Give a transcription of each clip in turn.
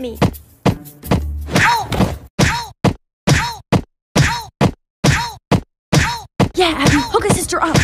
hit me. Yeah, Abby, hook a sister up.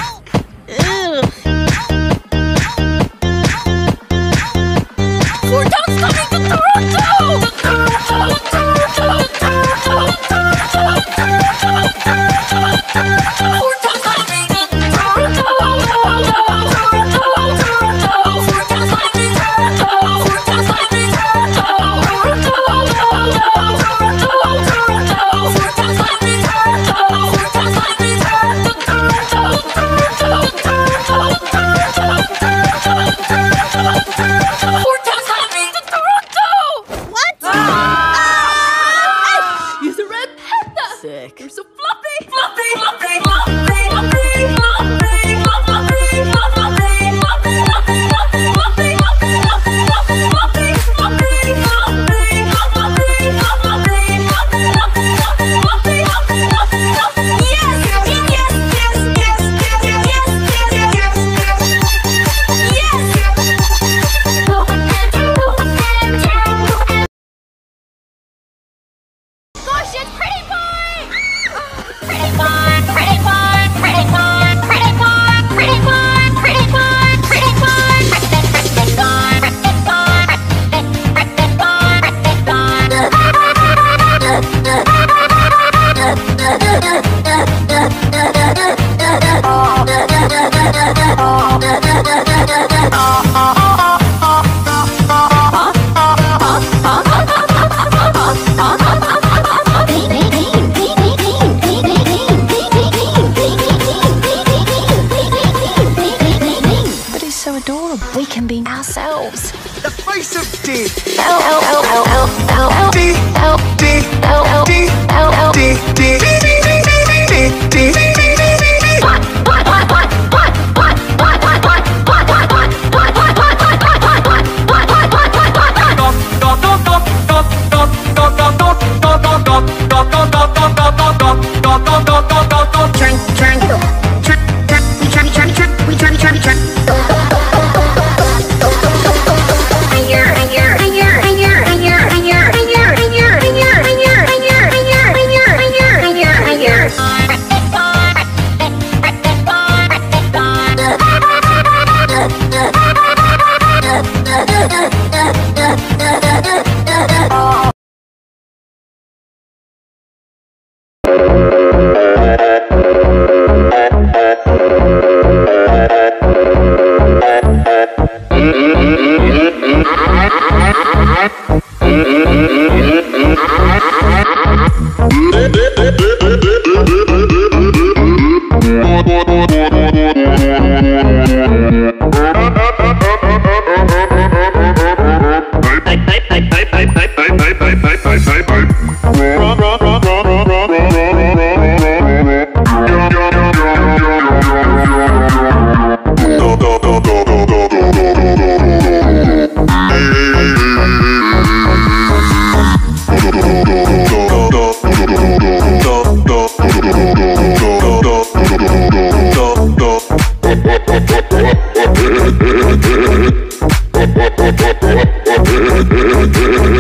Fluffy, fluffy, fluffy, fluffy. ourselves. The face of death. Uh, uh, uh.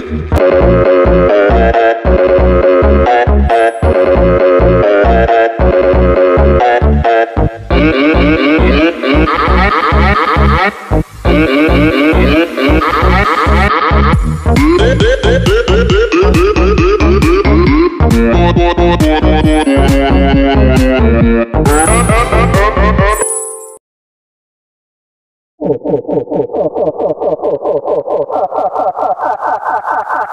Música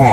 I